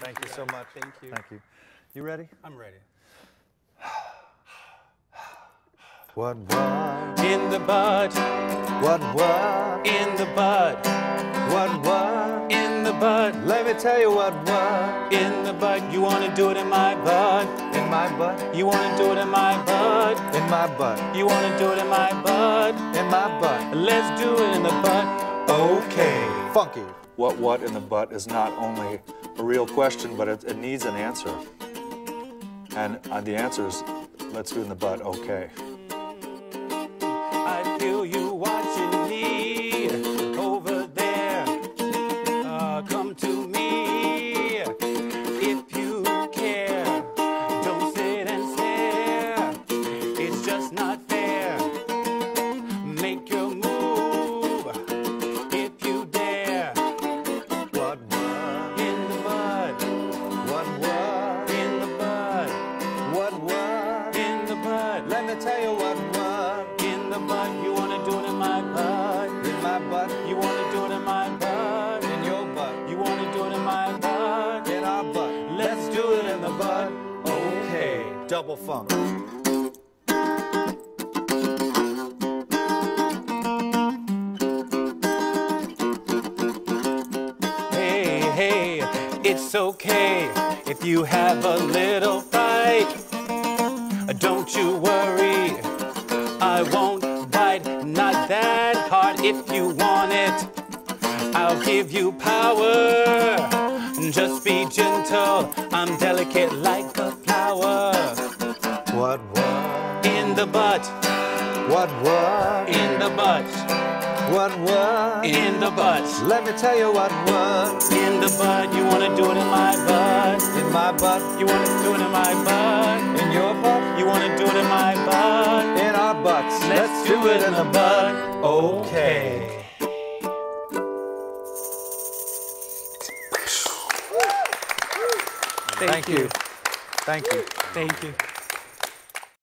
Thank you so much. Thank you. Thank you. You ready? I'm ready. What what? In the bud, What what? in the bud, What what? in the bud, Let me tell you what what? in the bud. You wanna do it in my bud? In my butt. You wanna do it in my bud? In my butt. You wanna do it in my bud? In my butt. Let's do it in the bud. Okay. Funky. What what in the butt is not only a real question, but it, it needs an answer. And uh, the answer is, let's do in the butt, okay. Let me tell you what what? in the bud. You wanna do it in my butt. In my butt. You wanna do it in my butt. In your butt. You wanna do it in my butt. In our butt. Let's do it in the bud. Okay. Double funk. Hey, hey, it's okay if you have a little fight. Don't you worry, I won't bite. Not that hard if you want it. I'll give you power. Just be gentle, I'm delicate like a flower. What what? In the butt, What what? in the butt, What what? in the butt. Let me tell you what what? In the bud, you wanna do it in my bud. In my butt. You wanna do it in my bud. In your butt. You wanna do it in my bud. In our butts. Let's do it in the butt. Okay. Thank, Thank you. Thank you. Thank you.